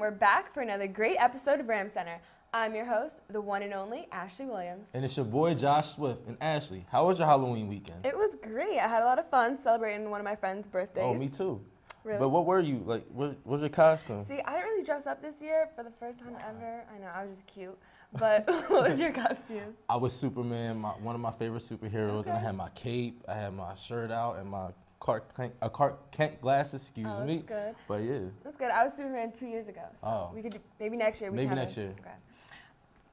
We're back for another great episode of Ram Center. I'm your host, the one and only Ashley Williams. And it's your boy Josh Swift. And Ashley, how was your Halloween weekend? It was great. I had a lot of fun celebrating one of my friend's birthdays. Oh, me too. Really? But what were you like? What was your costume? See, I didn't really dress up this year for the first time ever. I know, I was just cute. But what was your costume? I was Superman, my, one of my favorite superheroes, and I had my cape, I had my shirt out, and my Clark Kent, uh, Clark Kent glasses. Excuse Oh, me. that's good. But yeah. That's good. I was Superman two years ago. So Oh. we could do, maybe next year we Maybe next year. Okay.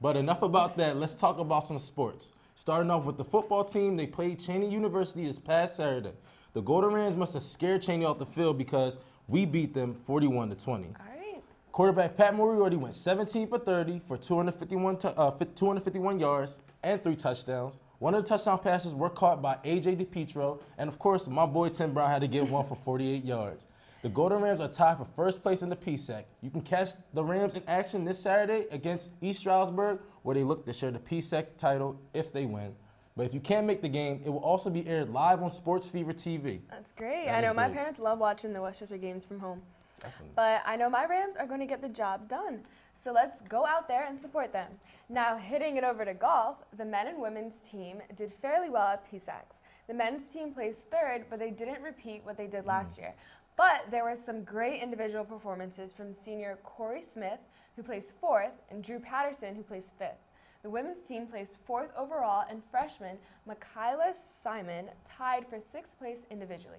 But enough about that. Let's talk about some sports. Starting off with the football team, they played Cheyney University this past Saturday. The Golden Rams must have scared Cheyney off the field because we beat them 41 to 20. All right. Quarterback Pat Moriarty went 17 for 30 for 251, tou- uh, 251 yards and three touchdowns. One of the touchdown passes were caught by AJ DePietro, and of course, my boy Tim Brown had to get one for 48 yards. The Golden Rams are tied for first place in the PSAC. You can catch the Rams in action this Saturday against East Stroudsburg, where they look to share the PSAC title if they win. But if you can't make the game, it will also be aired live on Sports Fever TV. That's great. That I know is my parents love watching the Westchester games from home. Definitely. But I know my Rams are going to get the job done. So let's go out there and support them. Now, hitting it over to golf, the men and women's team did fairly well at PSACs. The men's team placed third, but they didn't repeat what they did hmm. last year. But there were some great individual performances from senior Corey Smith, who placed fourth, and Drew Patterson, who placed fifth. The women's team placed fourth overall, and freshman Michaela Simon tied for sixth place individually.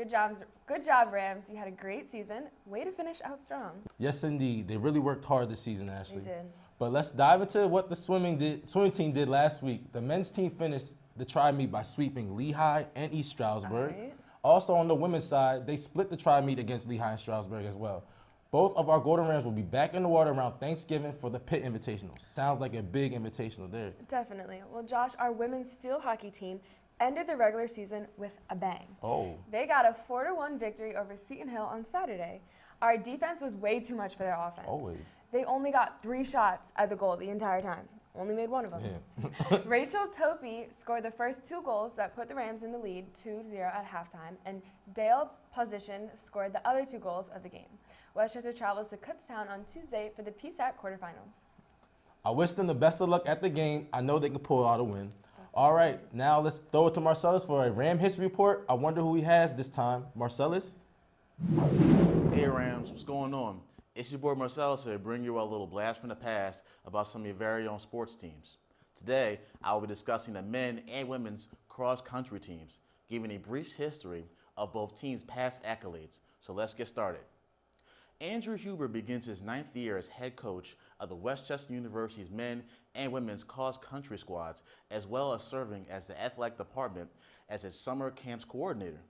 Good job, good job, Rams. You had a great season. Way to finish out strong. Yes, indeed. They really worked hard this season, Ashley. They did. But let's dive into what the swimming did, swimming team did last week. The men's team finished the tri meet by sweeping Lehigh and East Stroudsburg. Alright. Also on the women's side, they split the tri meet against Lehigh and Stroudsburg as well. Both of our Golden Rams will be back in the water around Thanksgiving for the Pitt Invitational. Sounds like a big invitational there. Definitely. Well, Josh, our women's field hockey team ended the regular season with a bang. Oh, They got a 4 to 1 victory over Seton Hill on Saturday. Our defense was way too much for their offense. always. They only got three shots at the goal the entire time. Only made one of them. Yeah. Rachel Topi scored the first two goals that put the Rams in the lead 2 0 at halftime, and Dale Position scored the other two goals of the game. Westchester travels to Kutztown on Tuesday for the PSAC quarterfinals. I wish them the best of luck at the game. I know they can pull out a win. All right, now let's throw it to Marcellus for a Ram history report. I wonder who he has this time. Marcellus? Hey Rams, what's going on? It's your boy Marcellus here, bringing you a little blast from the past about some of your very own sports teams. Today, I will be discussing the men and women's cross country teams, giving a brief history of both teams' past accolades. So let's get started. Andrew Huber begins his ninth year as head coach of the Westchester University's men and women's cross country squads, as well as serving as the athletic department as its summer camps coordinator.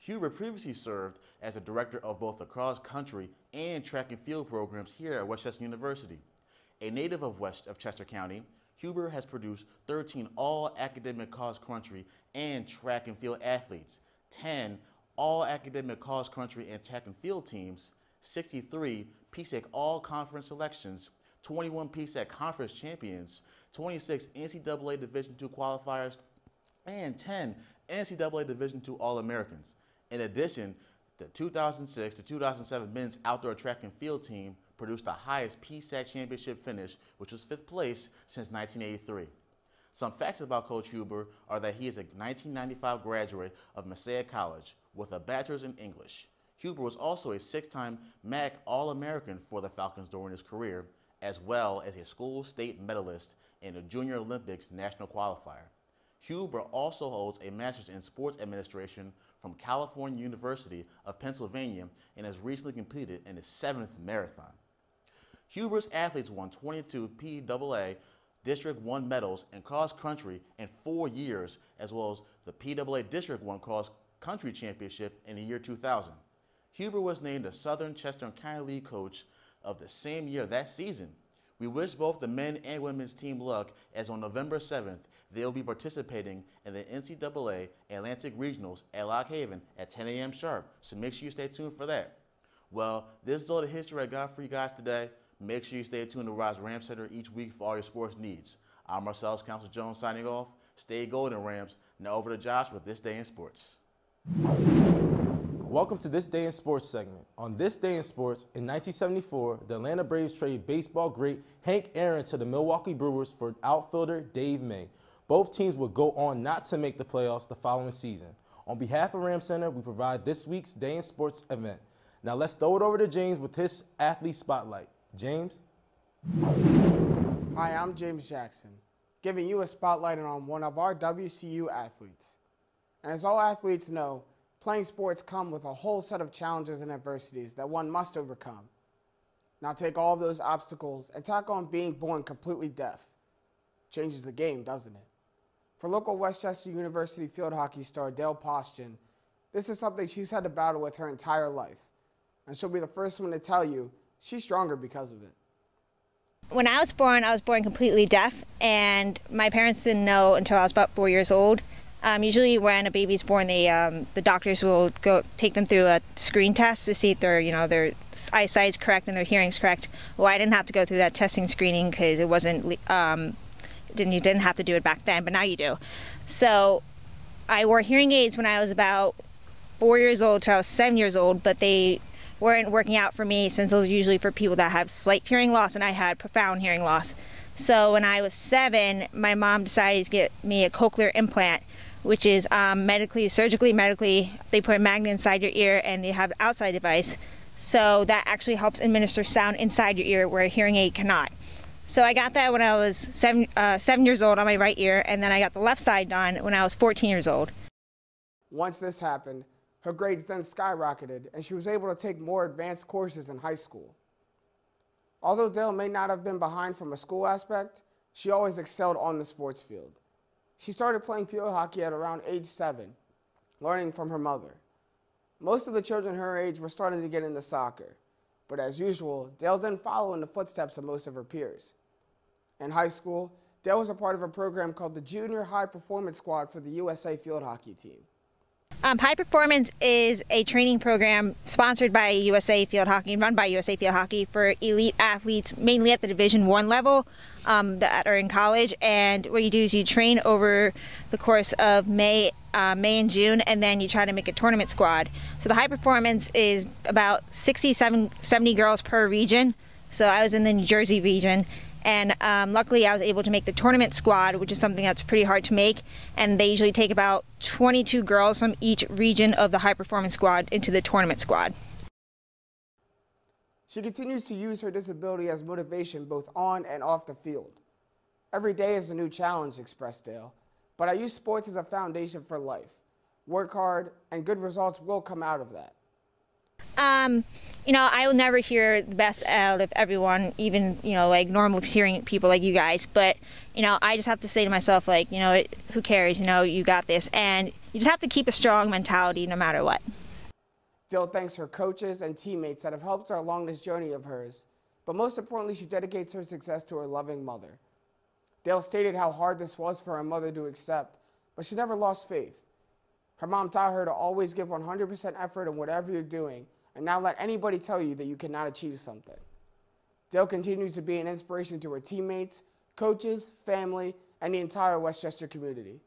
Huber previously served as the director of both the cross country and track and field programs here at Westchester University. A native of West of Chester County, Huber has produced 13 all academic cross country and track and field athletes, 10 all academic cross country and track and field teams, 63 PSAC all conference selections, 21 PSAC conference champions, 26 NCAA Division II qualifiers, and 10 NCAA Division II All Americans. In addition, the 2006 to 2007 men's outdoor track and field team produced the highest PSAC championship finish, which was fifth place since 1983. Some facts about Coach Huber are that he is a 1995 graduate of Messiah College with a bachelor's in English. Huber was also a six time MAC All American for the Falcons during his career, as well as a school state medalist in the Junior Olympics national qualifier. Huber also holds a master's in sports administration from California University of Pennsylvania and has recently completed in his seventh marathon. Huber's athletes won 22 PAA District 1 medals in cross country in four years, as well as the PAA District 1 cross country championship in the year 2000. Huber was named the Southern Chester County League coach of the same year that season. We wish both the men and women's team luck as on November 7th, they'll be participating in the NCAA Atlantic Regionals at Lock Haven at 10 a.m. sharp, so make sure you stay tuned for that. Well, this is all the history I got for you guys today. Make sure you stay tuned to Rise Ram Center each week for all your sports needs. I'm Marcellus Council Jones signing off. Stay golden, Rams. Now over to Josh with This Day in Sports. Welcome to This Day in Sports segment. On This Day in Sports, in 1974, the Atlanta Braves traded baseball great Hank Aaron to the Milwaukee Brewers for outfielder Dave May. Both teams would go on not to make the playoffs the following season. On behalf of Ram Center, we provide this week's Day in Sports event. Now let's throw it over to James with his athlete spotlight. James? Hi, I'm James Jackson, giving you a spotlight on one of our WCU athletes. And as all athletes know, playing sports come with a whole set of challenges and adversities that one must overcome. Now take all of those obstacles and tack on being born completely deaf. Changes the game, doesn't it? For local Westchester University field hockey star Dale Postgen, this is something she's had to battle with her entire life. And she'll be the first one to tell you she's stronger because of it. When I was born, I was born completely deaf, and my parents didn't know until I was about four years old. Um, usually, when a baby's born, they um, the doctors will go take them through a screen test to see if their you know their eyesight's correct and their hearing's correct. Well, I didn't have to go through that testing screening because it wasn't um, didn't you didn't have to do it back then, but now you do. So I wore hearing aids when I was about four years old till I was seven years old, but they weren't working out for me since those are usually for people that have slight hearing loss, and I had profound hearing loss. So when I was seven, my mom decided to get me a cochlear implant, which is um, medically, surgically, medically, they put a magnet inside your ear and they have an outside device. So that actually helps administer sound inside your ear where a hearing aid cannot. So I got that when I was seven, uh, seven years old on my right ear, and then I got the left side done when I was 14 years old. Once this happened, her grades then skyrocketed, and she was able to take more advanced courses in high school. Although Dale may not have been behind from a school aspect, she always excelled on the sports field. She started playing field hockey at around age seven, learning from her mother. Most of the children her age were starting to get into soccer, but as usual, Dale didn't follow in the footsteps of most of her peers. In high school, Dale was a part of a program called the Junior High Performance Squad for the USA Field Hockey Team. Um, High Performance is a training program sponsored by USA Field Hockey and run by USA Field Hockey for elite athletes, mainly at the Division One level um, that are in college. And what you do is you train over the course of May, uh, May and June, and then you try to make a tournament squad. So the High Performance is about 60, 70 girls per region. So I was in the New Jersey region, and um, luckily, I was able to make the tournament squad, which is something that's pretty hard to make. And they usually take about 22 girls from each region of the high performance squad into the tournament squad. She continues to use her disability as motivation both on and off the field. Every day is a new challenge, expressed Dale, but I use sports as a foundation for life. Work hard, and good results will come out of that. Um, you know, I will never hear the best out of everyone, even, you know, like normal hearing people like you guys. But, you know, I just have to say to myself, like, you know, it, who cares? You know, you got this. And you just have to keep a strong mentality no matter what. Dale thanks her coaches and teammates that have helped her along this journey of hers. But most importantly, she dedicates her success to her loving mother. Dale stated how hard this was for her mother to accept, but she never lost faith. Her mom taught her to always give 100% effort in whatever you're doing and not let anybody tell you that you cannot achieve something. Dale continues to be an inspiration to her teammates, coaches, family, and the entire Westchester community.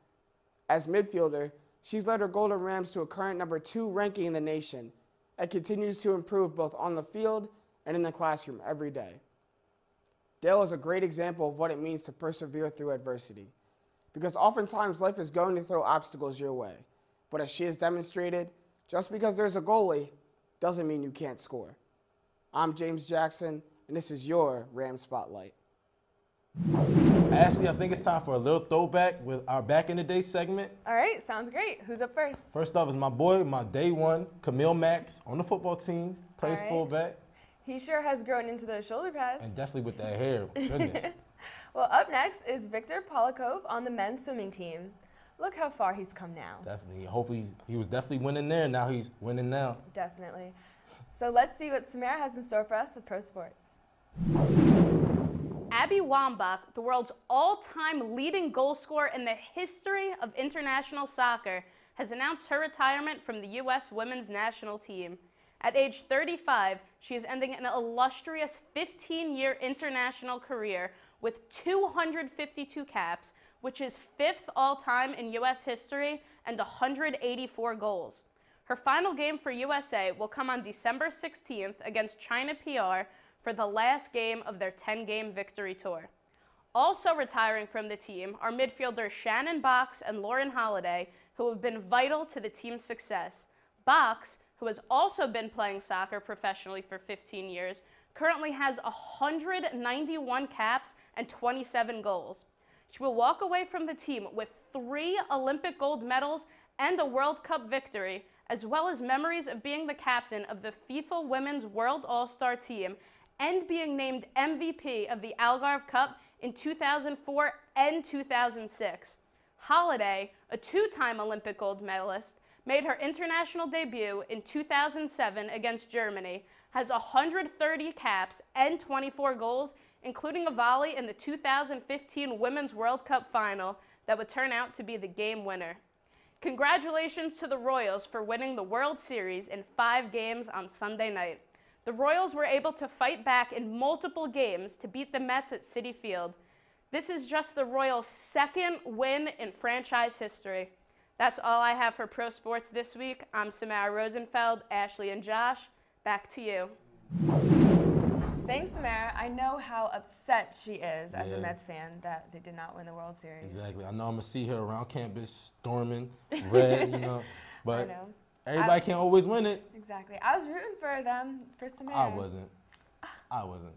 As midfielder, she's led her Golden Rams to a current number two ranking in the nation and continues to improve both on the field and in the classroom every day. Dale is a great example of what it means to persevere through adversity because oftentimes life is going to throw obstacles your way. But as she has demonstrated, just because there's a goalie doesn't mean you can't score. I'm James Jackson, and this is your Ram Spotlight. Ashley, I think it's time for a little throwback with our Back in the Day segment. All right, sounds great. Who's up first? First off is my boy, my day one, Camille Max, on the football team, plays right. fullback. He sure has grown into those shoulder pads. And definitely with that hair, goodness. well, up next is Victor Polikov on the men's swimming team. Look how far he's come now. Definitely. Hopefully, he was definitely winning there. And now he's winning now. Definitely. So let's see what Samara has in store for us with pro sports. Abby Wambach, the world's all-time leading goal scorer in the history of international soccer, has announced her retirement from the U.S. women's national team. At age 35, she is ending an illustrious 15-year international career with 252 caps, which is fifth all time in U.S. history and 184 goals. Her final game for USA will come on December 16th against China PR for the last game of their 10 game victory tour. Also retiring from the team are midfielders Shannon Boxx and Lauren Holiday, who have been vital to the team's success. Boxx, who has also been playing soccer professionally for 15 years, currently has 191 caps and 27 goals. She will walk away from the team with three Olympic gold medals and a World Cup victory, as well as memories of being the captain of the FIFA Women's World All Star team and being named MVP of the Algarve Cup in 2004 and 2006. Holiday, a two time Olympic gold medalist, made her international debut in 2007 against Germany, has 130 caps and 24 goals, including a volley in the 2015 Women's World Cup final that would turn out to be the game winner. Congratulations to the Royals for winning the World Series in five games on Sunday night. The Royals were able to fight back in multiple games to beat the Mets at Citi Field. This is just the Royals' second win in franchise history. That's all I have for pro sports this week. I'm Samara Rosenfeld, Ashley, and Josh. Back to you. Thanks, Samara. I know how upset she is as Yeah. a Mets fan that they did not win the World Series. Exactly. I know I'm gonna see her around campus storming red, you know, I but know. everybody can't always win it. Exactly. I was rooting for them, for Samara. I wasn't. I wasn't.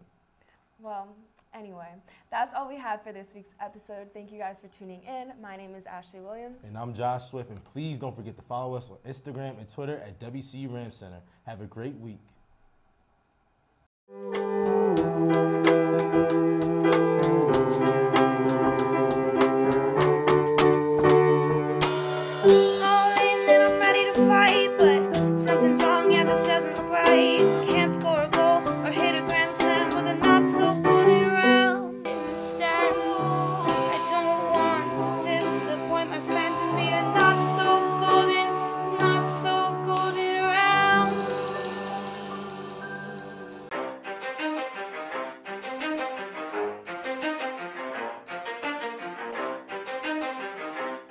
Well, anyway, that's all we have for this week's episode. Thank you guys for tuning in. My name is Ashley Williams. And I'm Josh Swift, and please don't forget to follow us on Instagram and Twitter at WCU Ram Center. Have a great week.